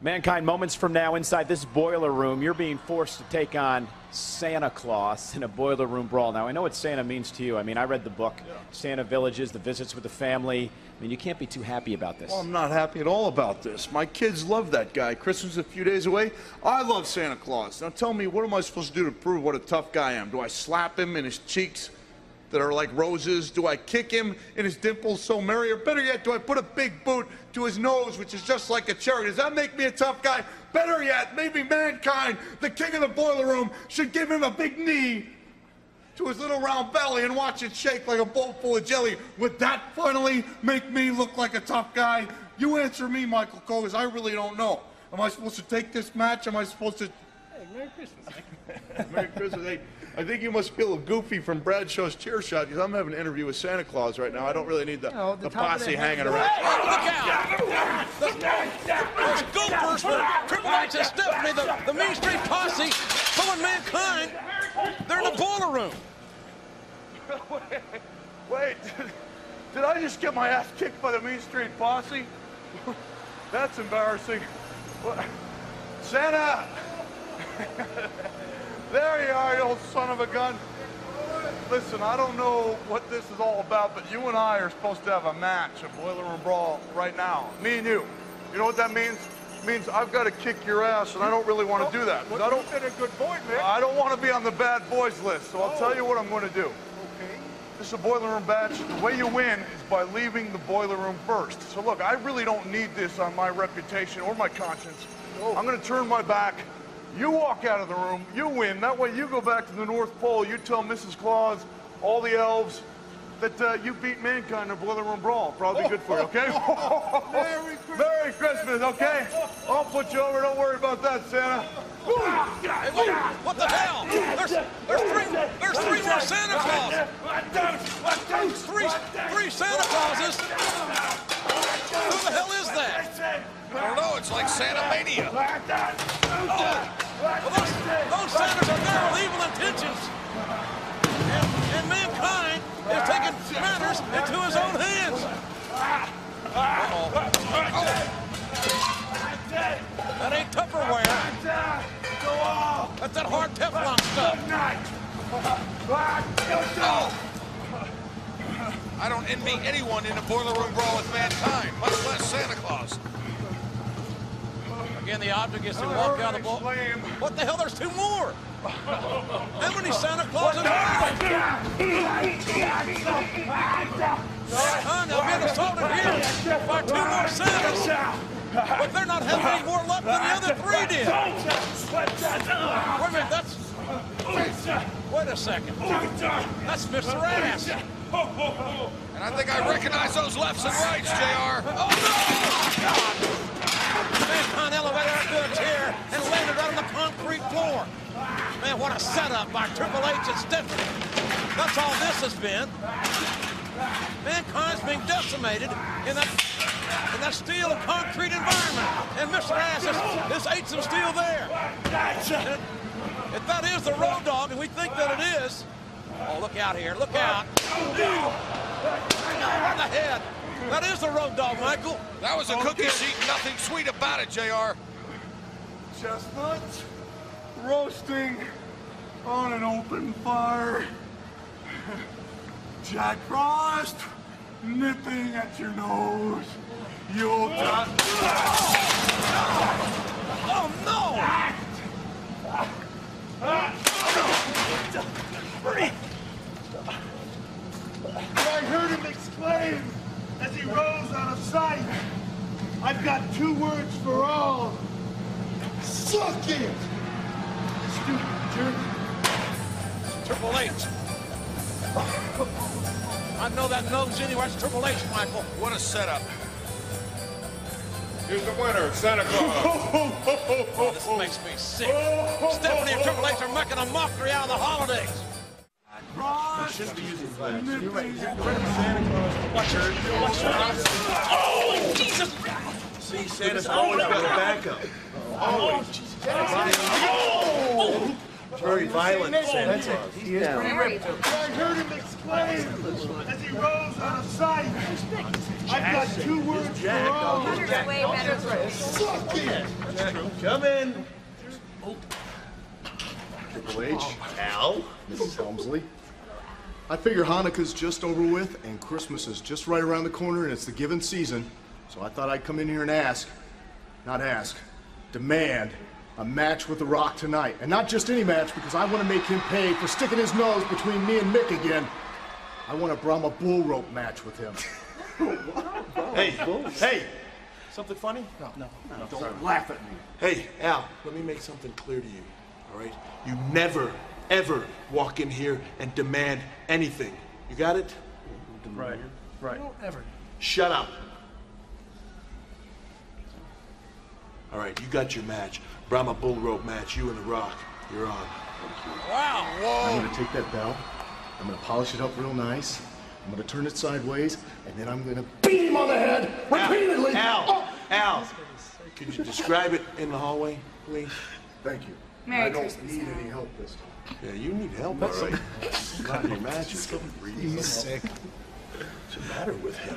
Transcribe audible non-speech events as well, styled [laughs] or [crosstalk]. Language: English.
Mankind, moments from now, inside this boiler room, you're being forced to take on Santa Claus in a boiler room brawl. Now, I know what Santa means to you. I mean, I read the book, Santa Villages, the visits with the family. I mean, you can't be too happy about this. Well, I'm not happy at all about this. My kids love that guy. Christmas is a few days away. I love Santa Claus. Now tell me, what am I supposed to do to prove what a tough guy I am? Do I slap him in his cheeks that are like roses? Do I kick him in his dimples so merry? Or better yet, do I put a big boot to his nose, which is just like a cherry? Does that make me a tough guy? Better yet, maybe mankind, the king of the boiler room, should give him a big knee to his little round belly and watch it shake like a bowl full of jelly. Would that finally make me look like a tough guy? You answer me, Michael Cole, because I really don't know. Am I supposed to take this match? Am I supposed to Hey, Merry Christmas. [laughs] Merry Christmas. Hey, I think you must feel goofy from Bradshaw's cheer shot because I'm having an interview with Santa Claus right now. I don't really need the, No, the the top of posse the head. hanging around. Look out! Those gophers for Triple H and Stephanie, the, the Mean Street Posse, pulling mankind. They're in the boiler room. [laughs] Wait, did I just get my ass kicked by the Mean Street Posse? [laughs] That's embarrassing. Santa! [laughs] there you are, you old son of a gun. Listen, I don't know what this is all about, but you and I are supposed to have a match, a boiler room brawl, right now. Me and you. You know what that means? It means I've got to kick your ass, and I don't really want to do that. I don't, been a good boy, man. I don't want to be on the bad boys list, so I'll tell oh. you what I'm going to do. Okay. This is a boiler room match. The way you win is by leaving the boiler room first. So look, I really don't need this on my reputation or my conscience. Oh. I'm gonna turn my back. You walk out of the room, you win. That way you go back to the North Pole, you tell Mrs. Claus, all the elves, that uh, you beat mankind in a boiler room brawl. Probably good for you, okay? [laughs] Merry Christmas. Merry Christmas, okay? I'll put you over, don't worry about that, Santa. What the hell? There's, there's three, there's three more Santa Claus. Three, three Santa Clauses. Who the hell is that? I don't know. It's like Santa Mania. That's that hard Teflon stuff. I don't envy anyone in a boiler room brawl with mankind, much less Santa Claus. Again, the object is to walk out of the ball. What the hell? There's two more. How many Santa Clauses are there? Huh, they'll be assaulted here by two more Santas. But they're not having any more luck than the other three did. Wait a minute, that's... Wait a second. That's Mr. Ass. And I think I recognize those lefts and rights, JR. Oh, Mankind elevator up to a chair and landed right on the concrete floor. Man, what a setup by Triple H and Stephanie. That's all this has been. Mankind's being decimated in that in that steel and concrete environment. And Mr. Ass is, is ate some steel there. And if that is the road dog, and we think that it is, oh, look out here, look out. Right in the head. That is the road dog, Michael. That was a cookie sheet, nothing sweet about it, JR. Chestnuts roasting on an open fire. Jack Frost nipping at your nose. You'll got. Oh, no! I heard him exclaim as he rose out of sight. I've got two words for all. Suck it! Stupid jerk. Triple H. I know that nose anywhere. It's Triple H, Michael. What a setup. Here's the winner, Santa Claus. [laughs] Oh, this makes me sick. Stephanie and Triple H are making a mockery out of the holidays. Santa Claus. Watch her. Oh, Jesus! See, Santa's always got a backup. Oh, oh, oh, Always. Very violent, Santa Claus. He is pretty ripped. I heard him exclaim as he rose out of sight. I've got two words for all. Hunter's way better. Suck it! Come in. Triple H, oh, Al, Mrs. Helmsley. I figure Hanukkah's just over with and Christmas is just right around the corner and it's the given season. So I thought I'd come in here and ask, not ask, demand a match with The Rock tonight. And not just any match because I want to make him pay for sticking his nose between me and Mick again. I want a Brahma bull rope match with him. [laughs] Hey, hey. Something funny? No, no, Don't laugh at me. Hey, Al, let me make something clear to you. All right? You never, ever walk in here and demand anything. You got it? Right, right. You don't ever. Shut up. All right, you got your match. Brahma bull rope match. You and the Rock. You're on. Wow. Whoa. I'm gonna take that belt, I'm gonna polish it up real nice, I'm gonna turn it sideways, and then I'm gonna beat him on the head repeatedly. Al, Oh! Al, could you describe it in the hallway, please? Thank you. Merry I don't Christmas, need Al. any help this time. Yeah, you need help, all right. Not your match. He's sick. What's the matter with him?